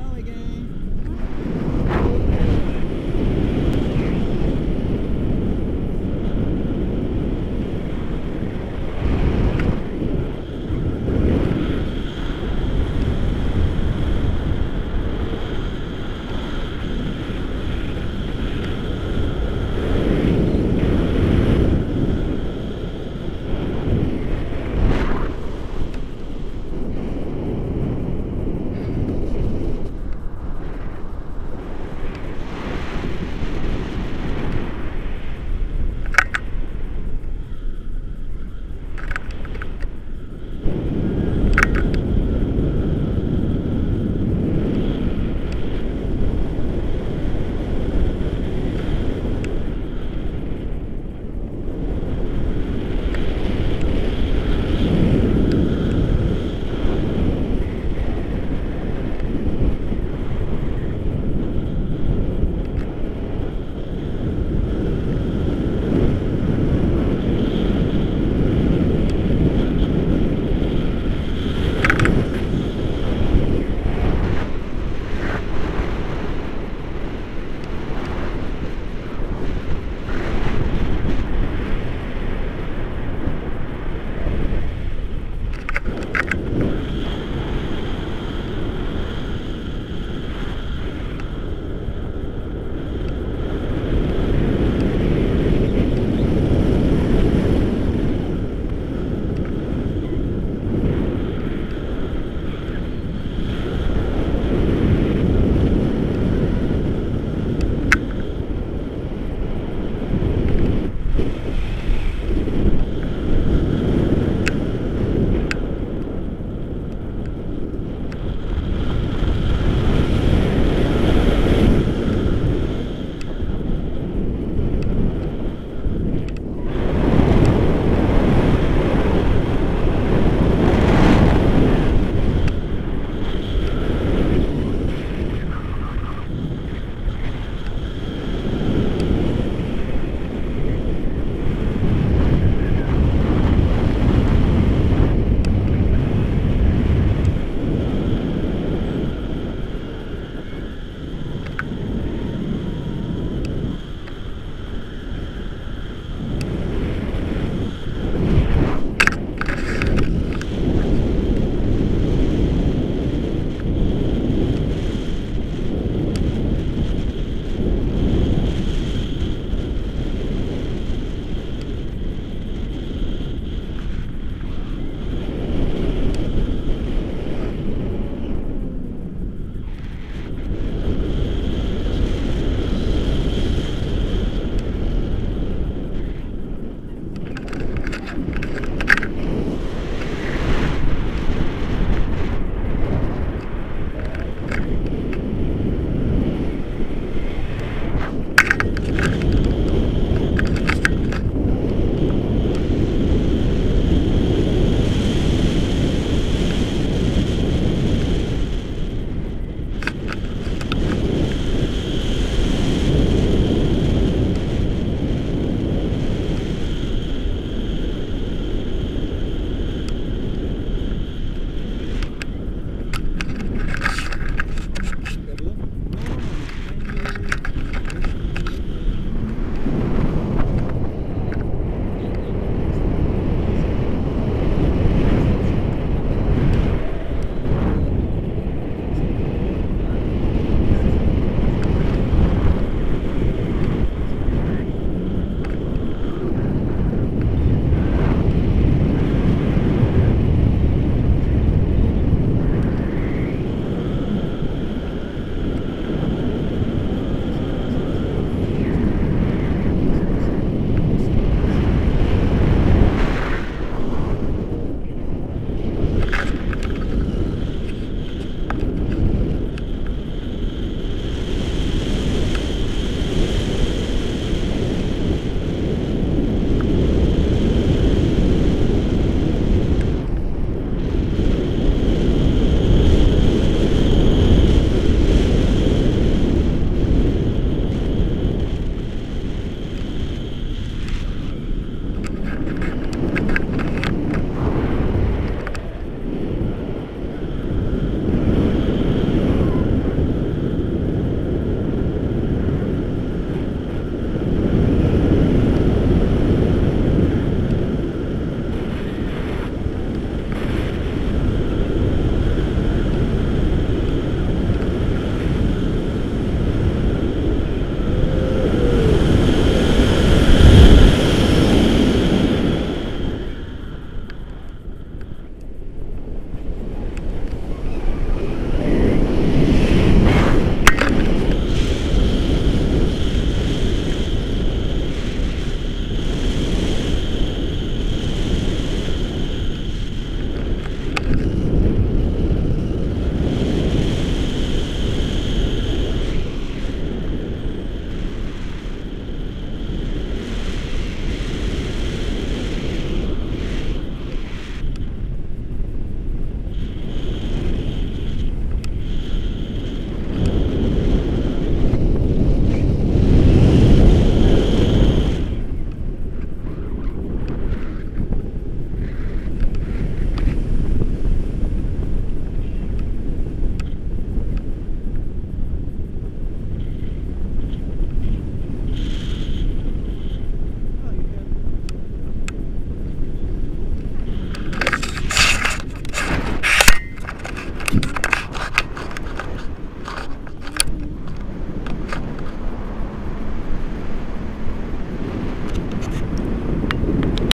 slow again.